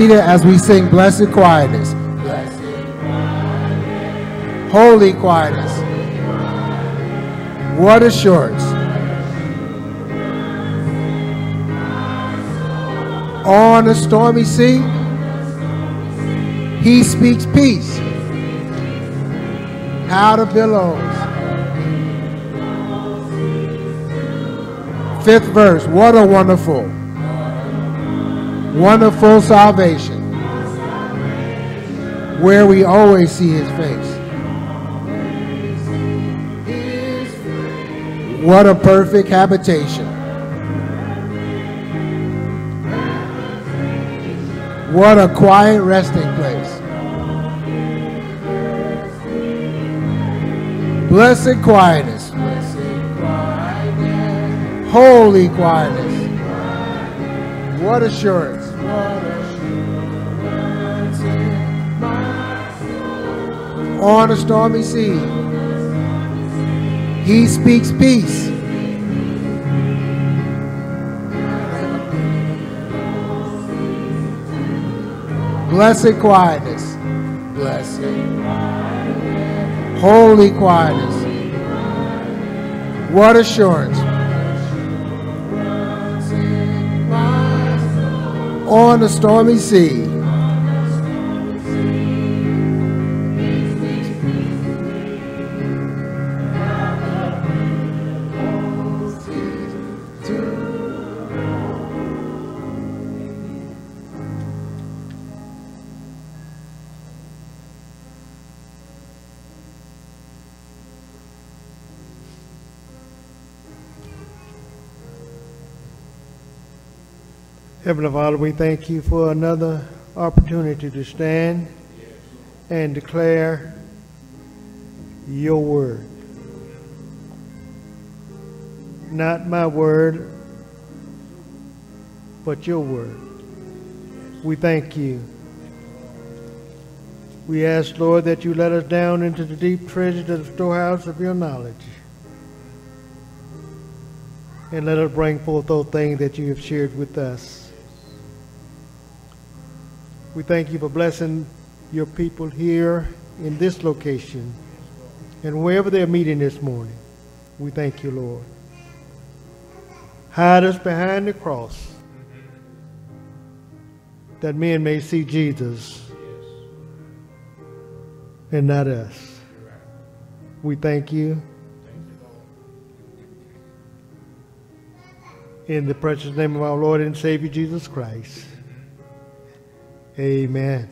As we sing Blessed Quietness. Holy quietness. What assurance. On a stormy sea, he speaks peace. Out of billows. Fifth verse. What a wonderful, wonderful salvation. Where we always see his face. What a perfect habitation. What a quiet resting place. Blessed quietness. Holy quietness. What assurance. On a stormy sea, he speaks peace. Blessed quietness. Blessed. Holy quietness. What assurance. On a stormy sea. Heavenly Father, we thank you for another opportunity to stand and declare your word. Not my word, but your word. We thank you. We ask, Lord, that you let us down into the deep treasures of the storehouse of your knowledge. And let us bring forth those things that you have shared with us. We thank you for blessing your people here in this location and wherever they're meeting this morning. We thank you, Lord. Hide us behind the cross that men may see Jesus and not us. We thank you. In the precious name of our Lord and Savior Jesus Christ. Amen.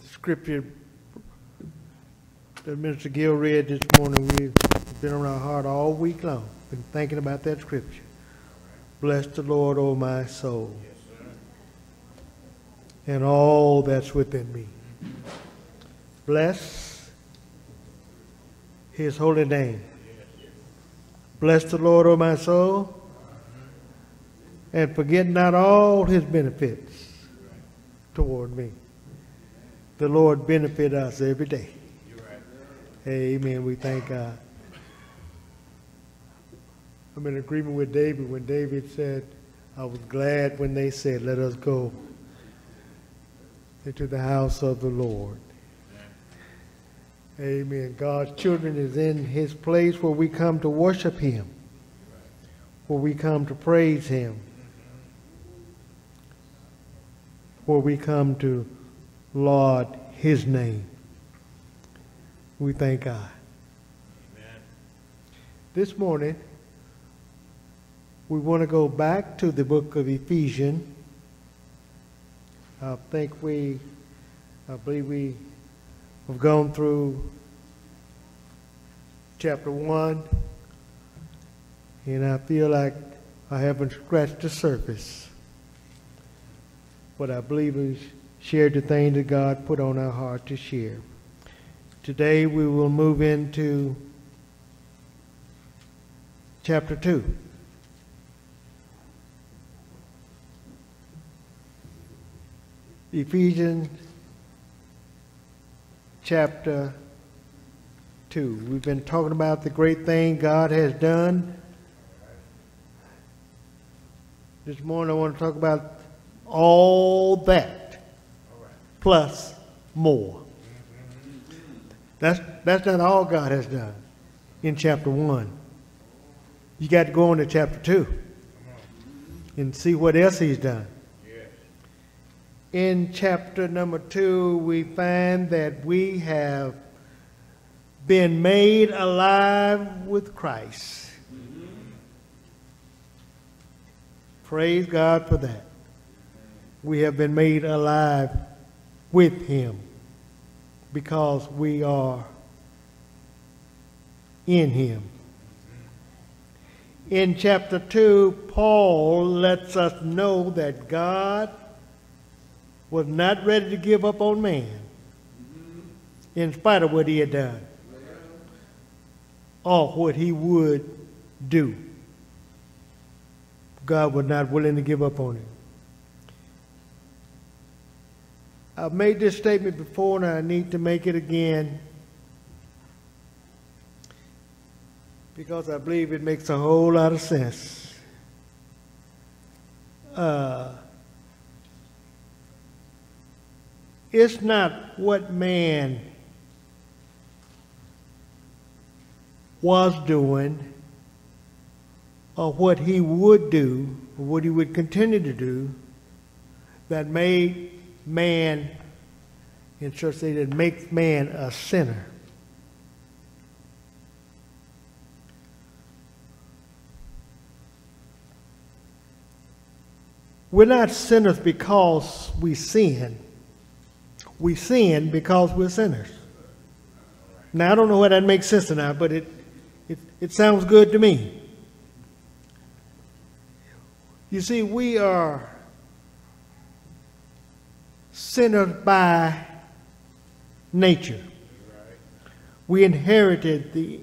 The scripture that Minister Gill read this morning, we've been on our heart all week long, been thinking about that scripture. Bless the Lord, O my soul, and all that's within me. Bless his holy name. Bless the Lord, O my soul, and forget not all his benefits toward me. The Lord benefit us every day. Amen. We thank God. I'm in agreement with David when David said, I was glad when they said, Let us go into the house of the Lord. Amen. God's children is in his place where we come to worship him, where we come to praise him, where we come to laud his name. We thank God. Amen. This morning, we want to go back to the book of Ephesians. I think we, I believe we have gone through chapter 1, and I feel like I haven't scratched the surface. But I believe we've shared the thing that God put on our heart to share. Today we will move into chapter 2. Ephesians chapter 2. We've been talking about the great thing God has done. This morning I want to talk about all that plus more. That's, that's not all God has done in chapter 1. You got to go on to chapter 2 and see what else He's done. In chapter number 2, we find that we have been made alive with Christ. Praise God for that. We have been made alive with Him because we are in Him. In chapter 2, Paul lets us know that God was not ready to give up on man in spite of what he had done or what he would do. God was not willing to give up on him. I've made this statement before and I need to make it again because I believe it makes a whole lot of sense. Uh, it's not what man was doing or what he would do or what he would continue to do that made man, in church say that makes man a sinner. We're not sinners because we sin. We sin because we're sinners. Now, I don't know whether that makes sense or not, but it, it, it sounds good to me. You see, we are sinners by nature. We inherited the,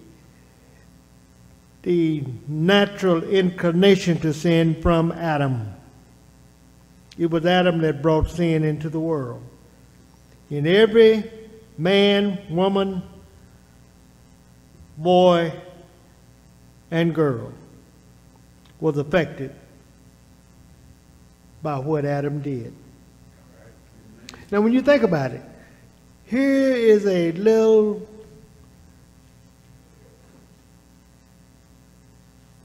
the natural inclination to sin from Adam. It was Adam that brought sin into the world. In every man, woman, boy, and girl was affected by what Adam did. Now, when you think about it, here is a little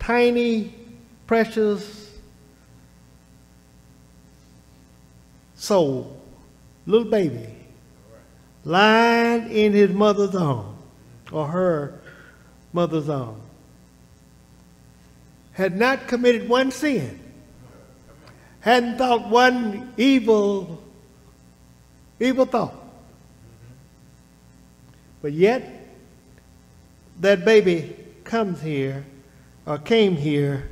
tiny, precious soul, little baby, lying in his mother's arm or her mother's arm, had not committed one sin, hadn't thought one evil, evil thought. But yet, that baby comes here or came here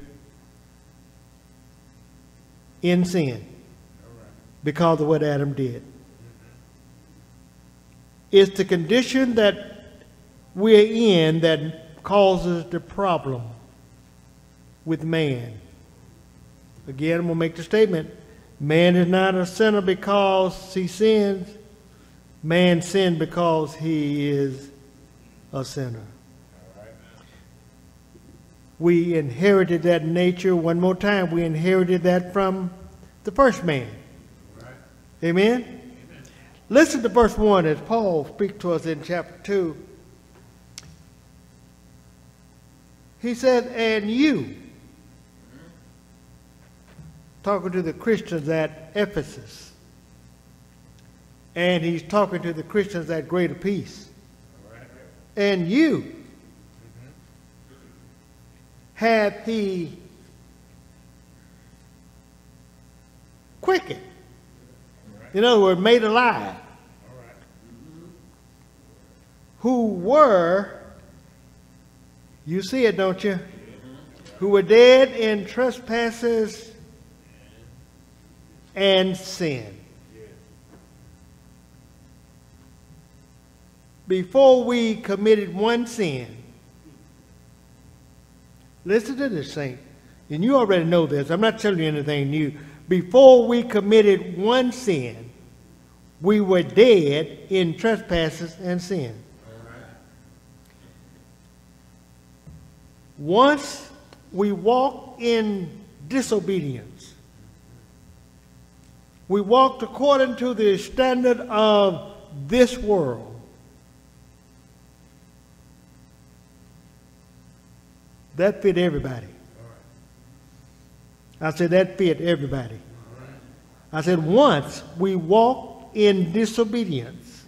in sin because of what Adam did. It's the condition that we're in that causes the problem with man. Again, to make the statement man is not a sinner because he sins, man sinned because he is a sinner. We inherited that nature one more time. We inherited that from the first man. Amen? Listen to verse 1 as Paul speaks to us in chapter 2. He said, And you, talking to the Christians at Ephesus, and he's talking to the Christians at Greater Peace. And you had he quickened in other words, made alive, mm-hmm. who were, you see it, don't you? Mm-hmm. Who were dead in trespasses and sin. Before we committed one sin, listen to this, saint, and you already know this. I'm not telling you anything new. Before we committed one sin, we were dead in trespasses and sin. Once we walk in disobedience, we walked according to the standard of this world. That fit everybody. I said that fit everybody. I said once we walked in disobedience.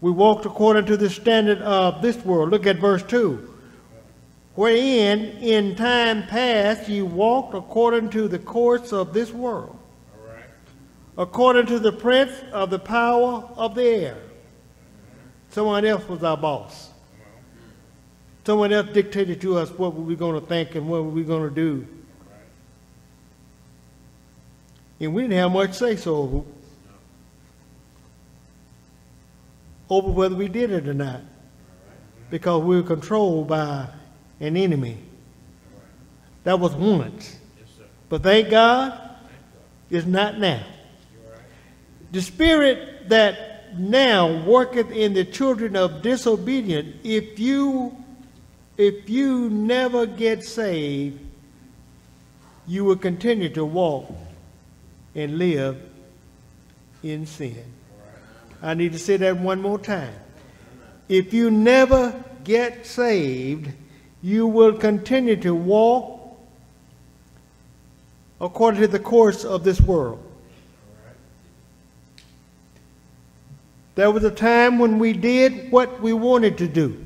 We walked according to the standard of this world. Look at verse 2. Wherein in time past ye walked according to the course of this world, according to the prince of the power of the air. Someone else was our boss. Someone else dictated to us what we were going to think and what we were going to do. And we didn't have much say so over, whether we did it or not. Because we were controlled by an enemy. That was once. But thank God, it's not now. The spirit that now worketh in the children of disobedience, if you if you never get saved, you will continue to walk and live in sin. I need to say that one more time. If you never get saved, you will continue to walk according to the course of this world. There was a time when we did what we wanted to do.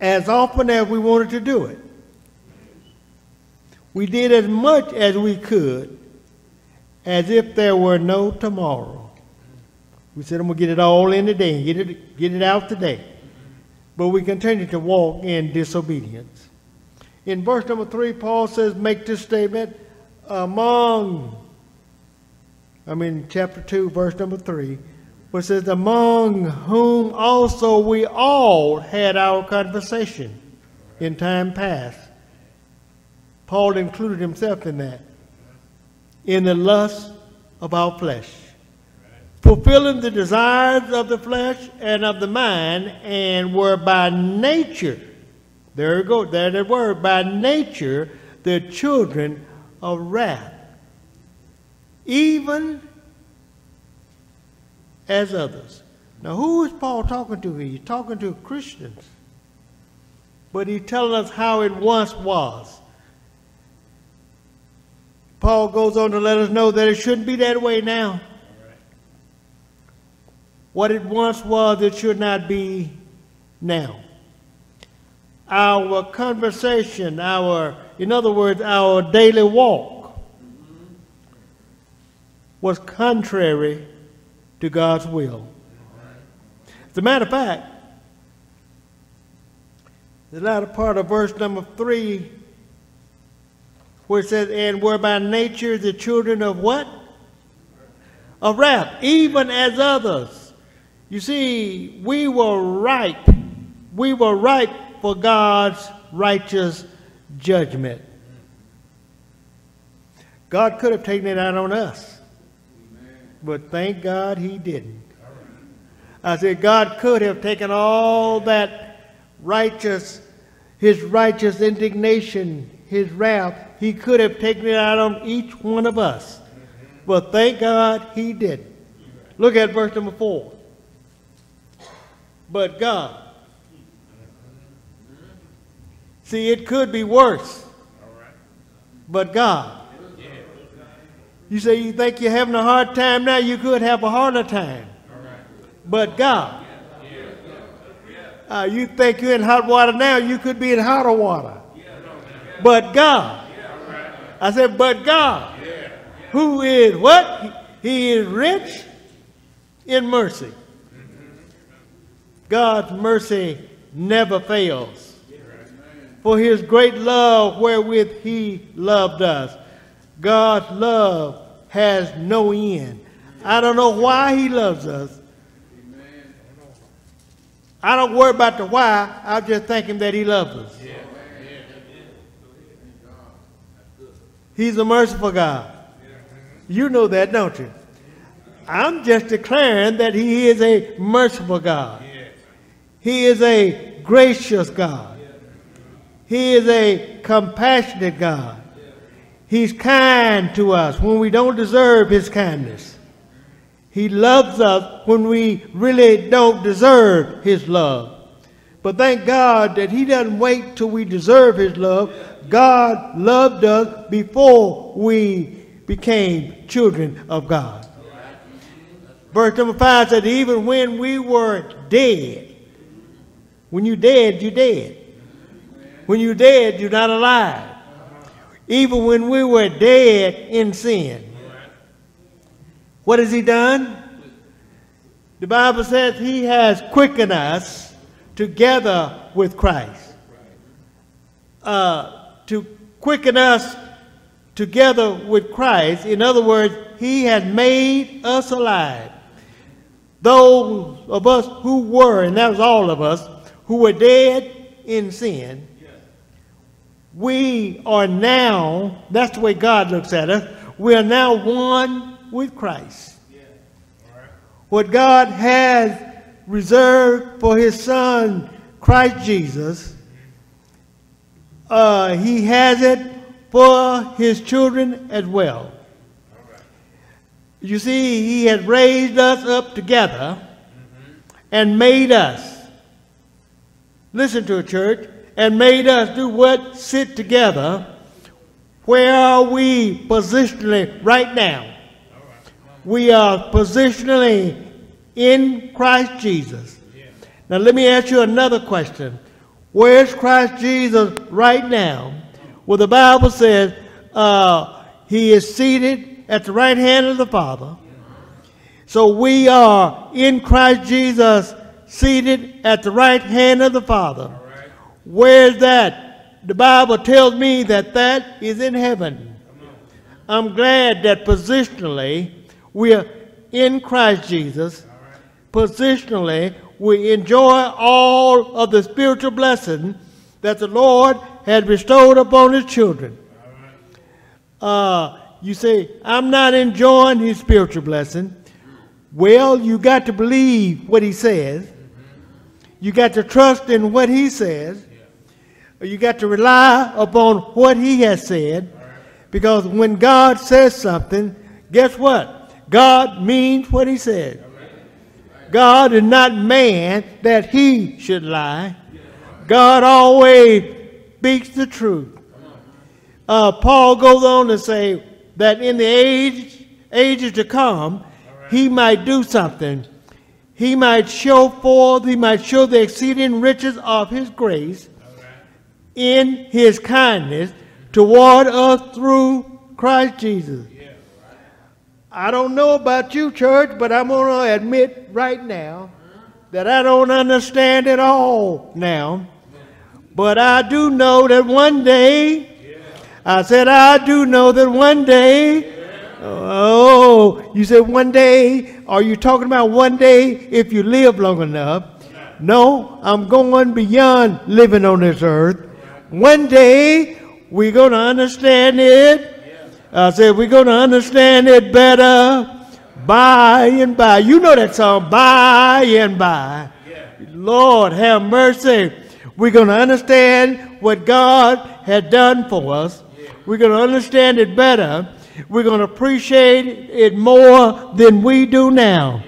As often as we wanted to do it. We did as much as we could as if there were no tomorrow. We said, I'm going to get it all in today, and get it, get it out today. But we continued to walk in disobedience. In verse number three, Paul says, make this statement among, I mean, chapter 2, verse number 3, which says, among whom also we all had our conversation in time past. Paul included himself in that, in the lust of our flesh, fulfilling the desires of the flesh and of the mind, and were by nature, there you go, there they were, by nature, the children of wrath, even as others. Now, who is Paul talking to here? He's talking to Christians. But he's telling us how it once was. Paul goes on to let us know that it shouldn't be that way now. What it once was, it should not be now. Our conversation, our, in other words, our daily walk was contrary to God's will. As a matter of fact, the latter part of verse number three, where it says, and were by nature the children of what? Of wrath, even as others. You see, we were ripe. We were ripe for God's righteous judgment. God could have taken it out on us. But thank God he didn't. I said, God could have taken all that righteous, his righteous indignation, his wrath, he could have taken it out on each one of us. But thank God he didn't. Look at verse number four. But God. See, it could be worse. But God. You say you think you're having a hard time now, you could have a harder time. But God. Uh, you think you're in hot water now, you could be in hotter water. But God. I said, but God. Who is what? He is rich in mercy. God's mercy never fails. For his great love wherewith he loved us. God's love has no end. I don't know why he loves us. I don't worry about the why. I just thank him that he loves us. He's a merciful God. You know that, don't you? I'm just declaring that he is a merciful God. He is a gracious God. He is a compassionate God. He's kind to us when we don't deserve His kindness. He loves us when we really don't deserve His love. But thank God that He doesn't wait till we deserve His love. God loved us before we became children of God. Verse number five said, even when we were dead, when you're dead, you're dead. When you're dead, you're not alive. Even when we were dead in sin. What has he done? The Bible says he has quickened us together with Christ. Uh, to quicken us together with Christ, in other words, he has made us alive. Those of us who were, and that was all of us, who were dead in sin, we are now, that's the way God looks at us, we are now one with Christ. What God has reserved for his son, Christ Jesus, uh, he has it for his children as well. You see, he has raised us up together and made us, listen to a church, and made us do what? Sit together. Where are we positionally right now? We are positionally in Christ Jesus. Now, let me ask you another question. Where's Christ Jesus right now? Well, the Bible says uh, he is seated at the right hand of the Father. So we are in Christ Jesus seated at the right hand of the Father. Where's that? The Bible tells me that that is in heaven. I'm glad that positionally we are in Christ Jesus. Positionally, we enjoy all of the spiritual blessing that the Lord has bestowed upon his children. Uh, you say, I'm not enjoying his spiritual blessing. Well, you got to believe what he says. You got to trust in what he says. You got to rely upon what he has said. Because when God says something, guess what? God means what he said. God is not man that he should lie. God always speaks the truth. Uh, Paul goes on to say that in the age, ages to come, he might do something. He might show forth, he might show the exceeding riches of his grace in his kindness toward us through Christ Jesus. I don't know about you, church, but I'm going to admit right now that I don't understand it all now. But I do know that one day, I said, I do know that one day, oh, you said one day, are you talking about one day if you live long enough? No, I'm going beyond living on this earth. One day, we're going to understand it. I said, we're going to understand it better by and by. You know that song, by and by. Lord, have mercy. We're going to understand what God had done for us. We're going to understand it better. We're going to appreciate it more than we do now.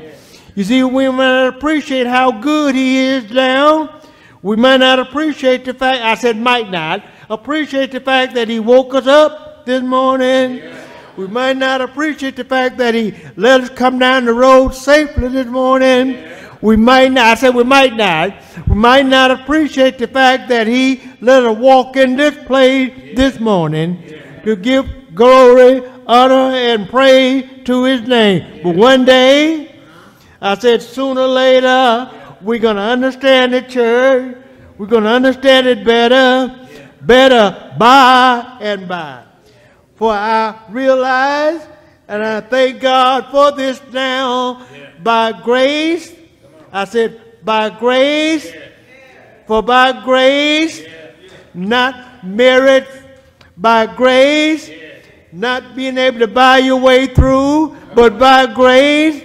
You see, we might not appreciate how good He is now. We might not appreciate the fact, I said might not, appreciate the fact that He woke us up this morning. We might not appreciate the fact that He let us come down the road safely this morning. We might not, I said we might not, we might not appreciate the fact that He let us walk in this place this morning to give glory, honor, and praise to His name. But one day, I said sooner or later, we're going to understand it, church. We're going to understand it better, better by and by. For I realize and I thank God for this now. By grace. I said, by grace, for by grace, not merit, by grace, not being able to buy your way through, but by grace,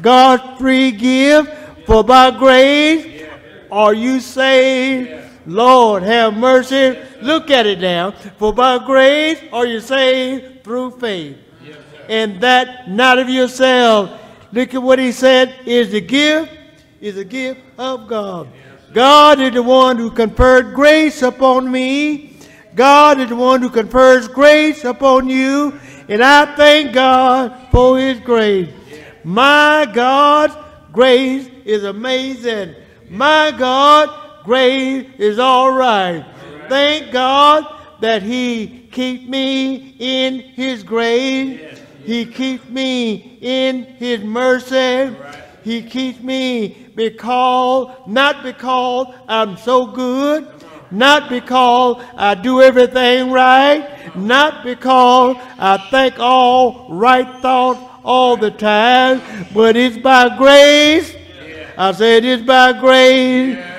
God's free gift, for by grace, Are you saved? Lord, have mercy. Look at it now. For by grace are you saved through faith. And that not of yourself. Look at what he said is the gift, is a gift of God. God is the one who conferred grace upon me. God is the one who confers grace upon you. And I thank God for his grace. My God's grace is amazing. My God, grace is all right. Thank God that he keep me in his grace. He keeps me in his mercy. He keeps me because, not because I'm so good, not because I do everything right, not because I think all right thoughts all the time, but it's by grace. I said it's by grace.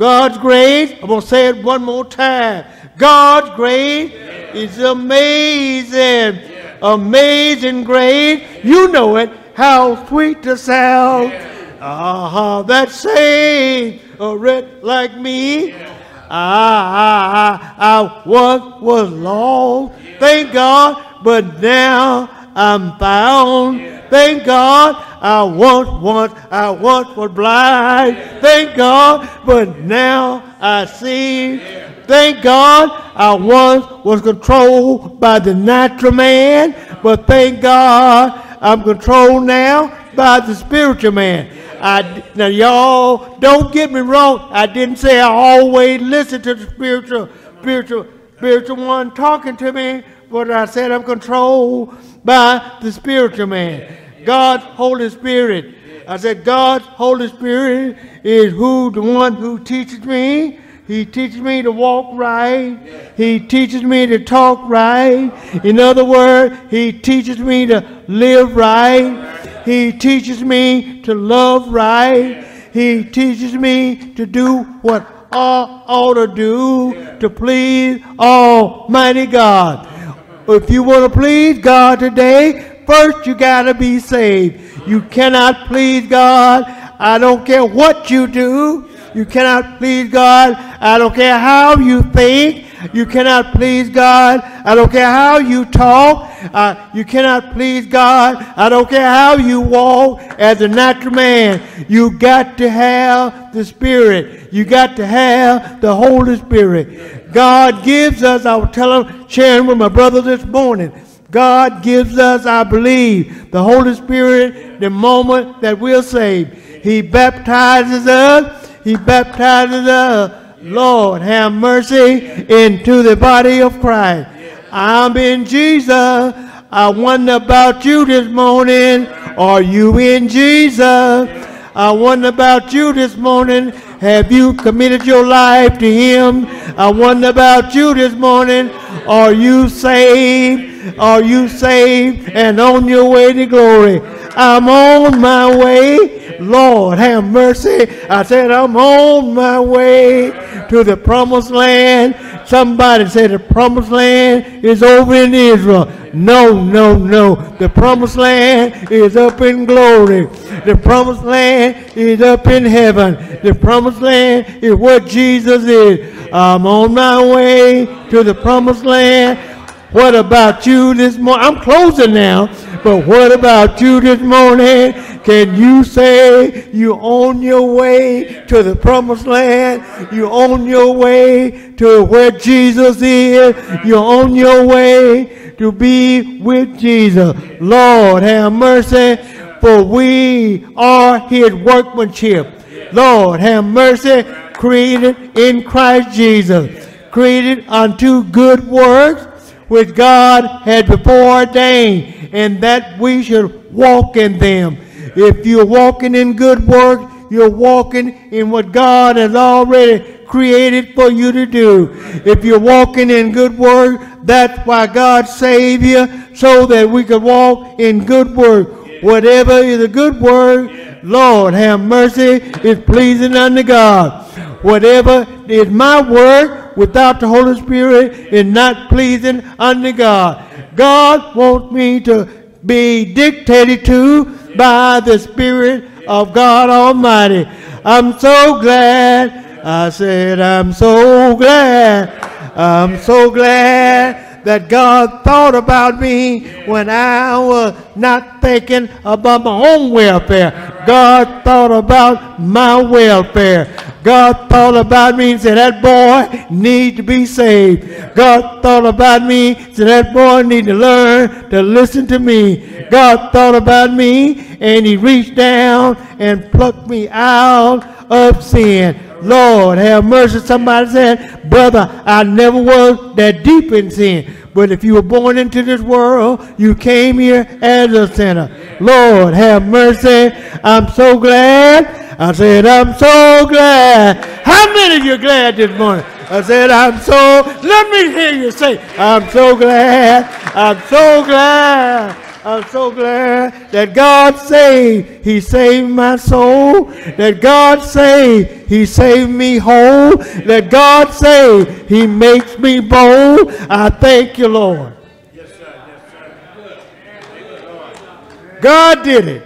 God's grace. I'm going to say it one more time. God's grace is amazing. Amazing grace. You know it. How sweet the sound. Ah, that saved a wretch like me. I, I, I once was lost. Thank God, but now I'm found. Thank God, I once, I was blind. Thank God, but now I see. Thank God, I once was controlled by the natural man, but thank God, I'm controlled now by the spiritual man. I, now, y'all, don't get me wrong. I didn't say I always listen to the spiritual, spiritual, spiritual one talking to me, but I said I'm controlled by the spiritual man. God's Holy Spirit. I said God's Holy Spirit is who the one who teaches me. He teaches me to walk right. He teaches me to talk right. In other words, he teaches me to live right. He teaches me to love right. He teaches me to do what I ought to do to please Almighty God. If you want to please God today, first you got to be saved. You cannot please God. I don't care what you do. You cannot please God. I don't care how you think. You cannot please God. I don't care how you talk. Uh, you cannot please God. I don't care how you walk as a natural man. You got to have the Spirit. You got to have the Holy Spirit. God gives us, I was telling, sharing with my brother this morning, God gives us, I believe, the Holy Spirit the moment that we're saved. He baptizes us. He baptizes us. Lord, have mercy into the body of Christ. I'm in Jesus. I wonder about you this morning. Are you in Jesus? I wonder about you this morning. Have you committed your life to Him? I wonder about you this morning. Are you saved? Are you saved and on your way to glory? I'm on my way. Lord, have mercy. I said, I'm on my way to the promised land. Somebody said the promised land is over in Israel. No, no, no. The promised land is up in glory. The promised land is up in heaven. The promised land is what Jesus is. I'm on my way to the promised land. What about you this morning? I'm closing now, but what about you this morning? Can you say you're on your way to the promised land? You're on your way to where Jesus is? You're on your way to be with Jesus. Lord, have mercy, for we are his workmanship. Lord, have mercy, created in Christ Jesus, created unto good works which God had before ordained, and that we should walk in them. If you're walking in good work, you're walking in what God has already created for you to do. If you're walking in good work, that's why God saved you, so that we could walk in good work. Whatever is a good work, Lord, have mercy, is pleasing unto God. Whatever is my work without the Holy Spirit is not pleasing unto God. God wants me to be dictated to by the Spirit of God Almighty. I'm so glad. I said, I'm so glad. I'm so glad that God thought about me when I was not thinking about my own welfare. God thought about my welfare. God thought about me and said, that boy need to be saved. God thought about me and said, that boy need to learn to listen to me. God thought about me and he reached down and plucked me out of sin. Lord, have mercy. Somebody said, brother, I never was that deep in sin. But if you were born into this world, you came here as a sinner. Lord, have mercy. I'm so glad. I said, I'm so glad. How many of you are glad this morning? I said, I'm so, let me hear you say, I'm so glad. I'm so glad. I'm so glad that God saved. He saved my soul. That God saved. He saved me whole. That God saved. He makes me bold. I thank you, Lord. God did it.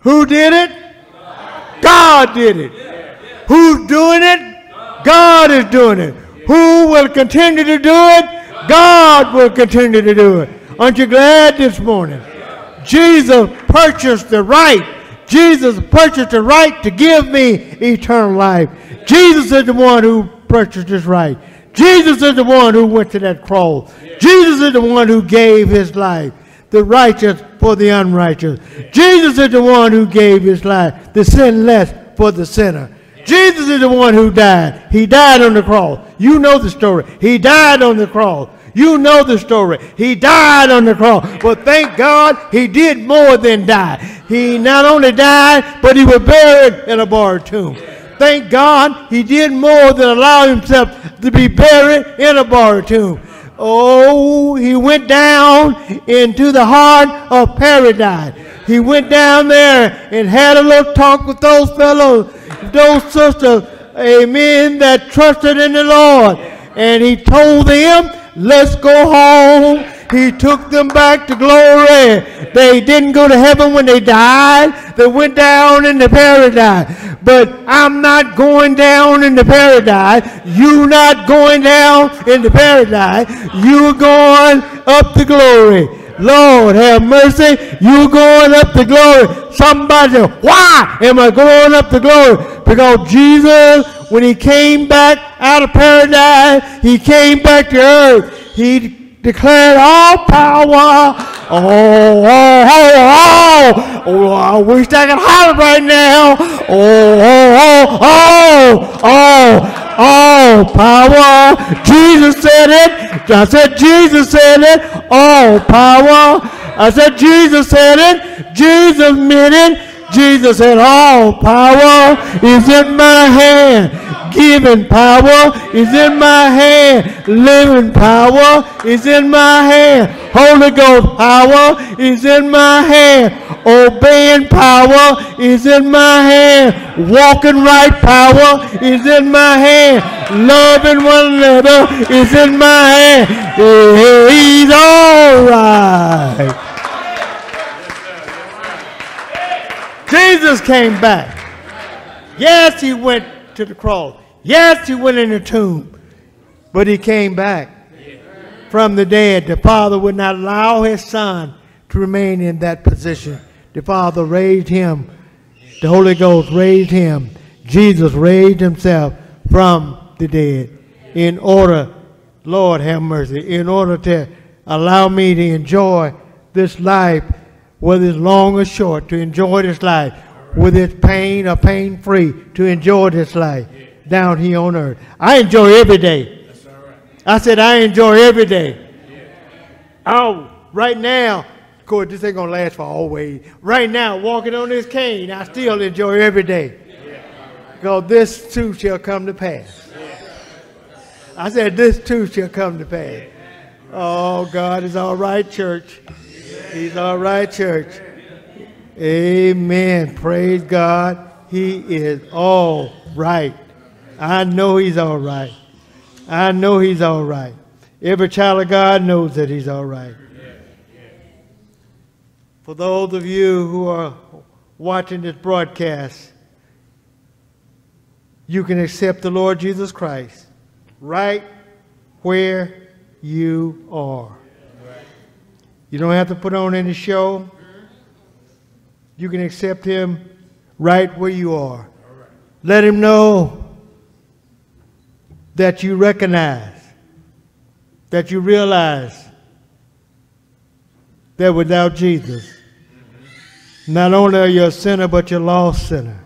Who did it? God did it. Who's doing it? God is doing it. Who will continue to do it? God will continue to do it. Aren't you glad this morning? Jesus purchased the right. Jesus purchased the right to give me eternal life. Jesus is the one who purchased this right. Jesus is the one who went to that cross. Jesus is the one who gave his life, the righteous for the unrighteous. Jesus is the one who gave his life, the sinless for the sinner. Jesus is the one who died. He died on the cross. You know the story. He died on the cross. You know the story. He died on the cross. But thank God he did more than die. He not only died, but he was buried in a borrowed tomb. Thank God he did more than allow himself to be buried in a borrowed tomb. Oh, he went down into the heart of paradise. He went down there and had a little talk with those fellows, those sisters, amen, that trusted in the Lord. And he told them, let's go home. He took them back to glory. They didn't go to heaven when they died. They went down into paradise. But I'm not going down into paradise. You not going down into paradise. You're going up to glory. Lord have mercy. You going up to glory. Somebody say, why am I going up to glory? Because Jesus, when he came back out of paradise, he came back to earth. He declared all power. Oh, oh, oh, oh, oh, oh I wish I could holler right now. Oh, oh, oh, oh, oh, oh, power. Jesus said it. I said, Jesus said it. All power. I said, Jesus said it. Jesus meant it. Jesus said, all power is in my hand. Giving power is in my hand. Living power is in my hand. Holy Ghost power is in my hand. Obeying power is in my hand. Walking right power is in my hand. Loving one another is in my hand. He's all right. Jesus came back. Yes, he went to the cross. Yes, he went in the tomb, but he came back from the dead. The Father would not allow his Son to remain in that position. The Father raised him. The Holy Ghost raised him. Jesus raised himself from the dead in order, Lord have mercy, in order to allow me to enjoy this life, whether it's long or short, to enjoy this life, whether it's pain or pain free, to enjoy this life down here on earth. I enjoy every day. I said, I enjoy every day. Oh, right now, of course, this ain't going to last for always. Right now, walking on this cane, I still enjoy every day. Because this too shall come to pass. I said, this too shall come to pass. Oh, God is all right, church. He's all right, church. Amen. Praise God. He is all right. I know he's all right. I know he's all right. Every child of God knows that he's all right. For those of you who are watching this broadcast, you can accept the Lord Jesus Christ right where you are. You don't have to put on any show. You can accept Him right where you are. Let Him know that you recognize, that you realize that without Jesus, not only are you a sinner, but you're a lost sinner.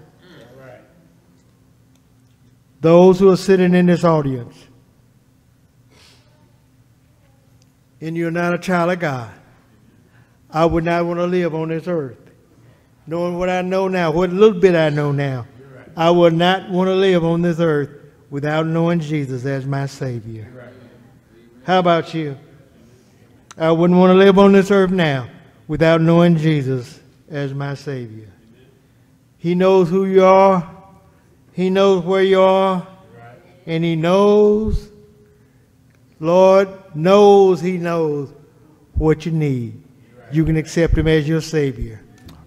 Those who are sitting in this audience, and you're not a child of God, I would not want to live on this earth. Knowing what I know now, what little bit I know now, I would not want to live on this earth without knowing Jesus as my Savior. How about you? I wouldn't want to live on this earth now without knowing Jesus as my Savior. He knows who you are, He knows where you are, and He knows, Lord, knows He knows what you need. You can accept Him as your Savior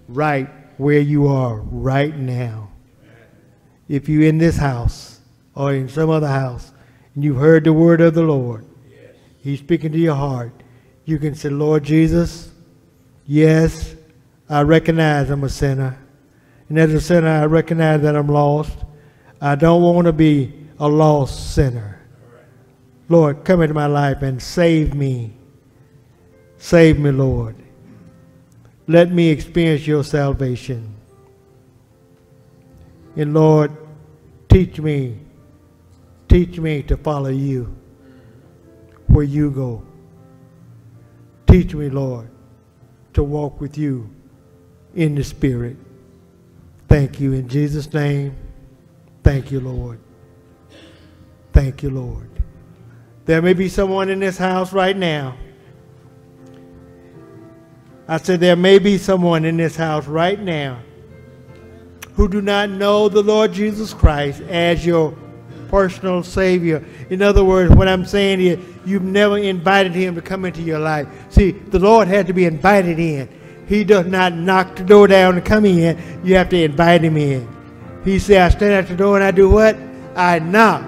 right where you are right now. If you're in this house or in some other house and you've heard the word of the Lord, He's speaking to your heart. You can say, Lord Jesus, yes, I recognize I'm a sinner. And as a sinner, I recognize that I'm lost. I don't want to be a lost sinner. Lord, come into my life and save me. Save me, Lord. Let me experience your salvation. And Lord, teach me, teach me to follow you where you go. Teach me, Lord, to walk with you in the Spirit. Thank you in Jesus' name. Thank you, Lord. Thank you, Lord. There may be someone in this house right now. I said, there may be someone in this house right now who do not know the Lord Jesus Christ as your personal Savior. In other words, what I'm saying is, you've never invited Him to come into your life. See, the Lord had to be invited in. He does not knock the door down and come in. You have to invite Him in. He said, I stand at the door and I do what? I knock.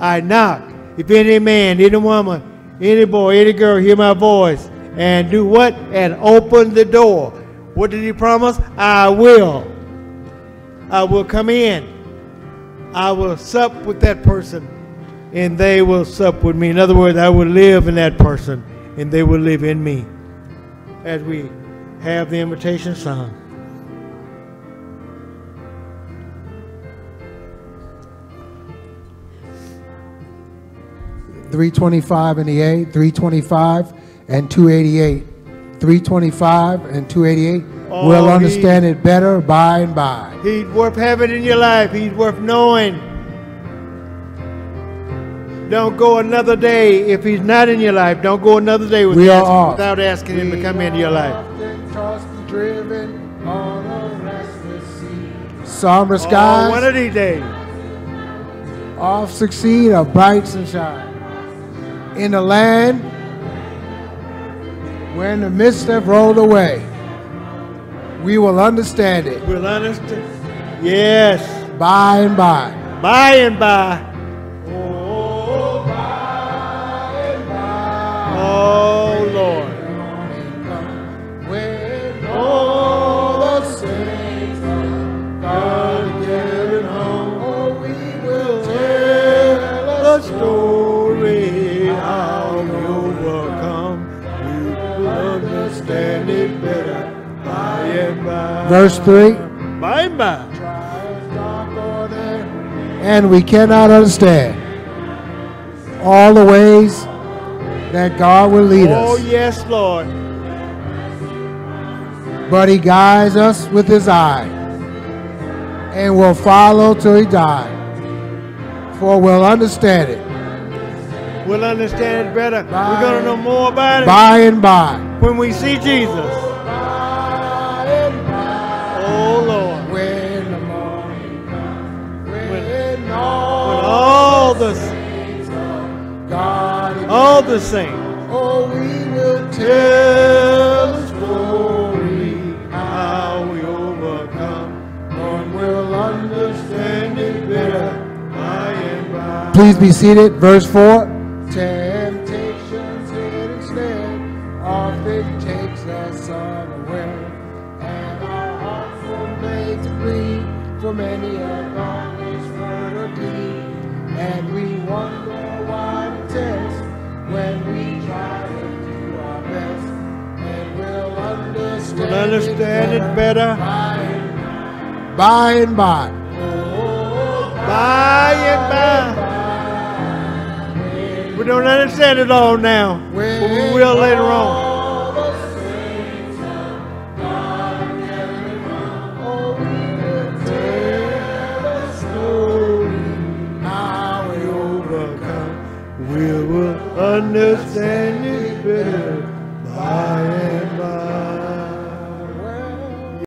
I knock. If any man, any woman, any boy, any girl hear my voice and do what? And open the door. What did he promise? I will. I will come in. I will sup with that person and they will sup with me. In other words, I will live in that person and they will live in me. As we have the invitation sung. Three twenty-five in the A, three twenty-five and two eighty-eight. Three twenty-five and two eighty-eight. Oh, we'll understand it better by and by. He's worth having in your life. He's worth knowing. Don't go another day if he's not in your life. Don't go another day We are without, asking him to come into your life. Somber Oh, skies, one of these days. off succeed of bright sunshine. In the land when the mist have rolled away, we will understand it We'll understand. Yes. by and by. By and by. Verse 3 By and by. And we cannot understand all the ways that God will lead us. Oh, yes, Lord. but He guides us with His eye and will follow till He die. For we'll understand it We'll understand it better. We're going to know more about it by and by. when we see Jesus. all the same. Oh, we will tell the story, how we overcome. One will understand it better by and by. Please be seated. Verse 4. it better by and by. By and by. We don't understand it all now, but we will later on. understand it better.